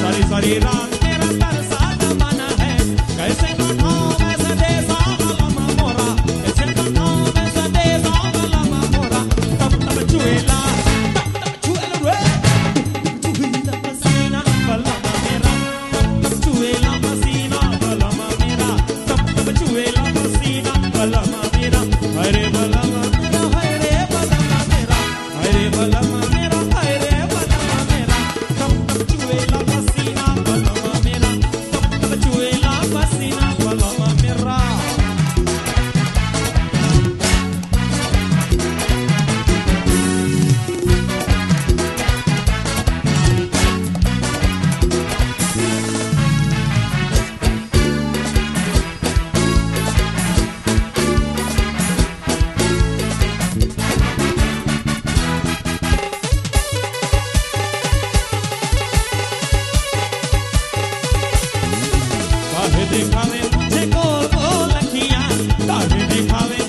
Sari Sari Ram. Javi.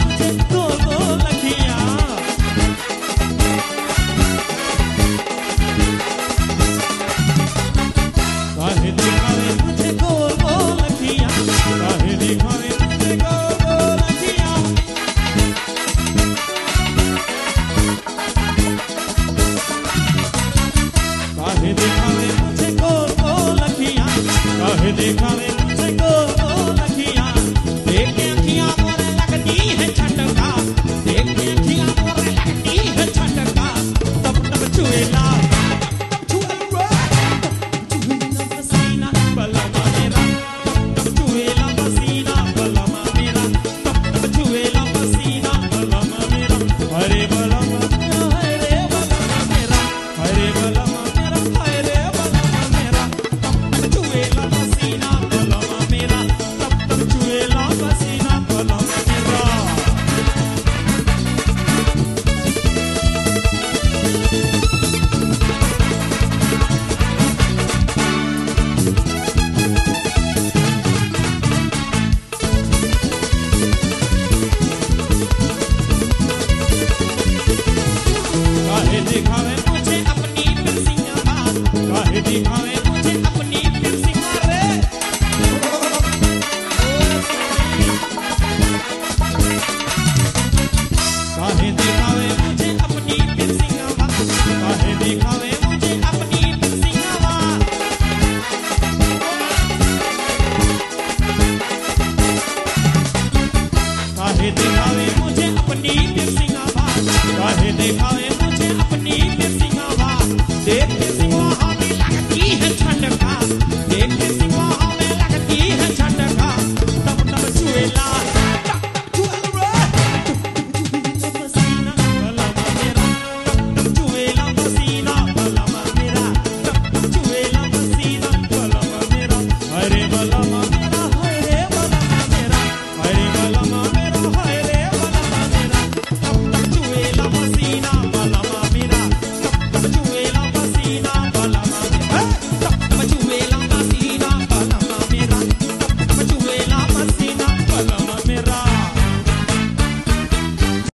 चाहे दिखावे मुझे अपनी सिंगा भाषा चाहे दिखावे